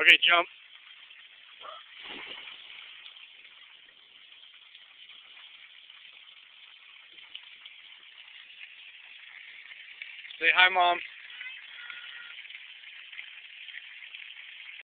Okay, jump. Say hi, Mom.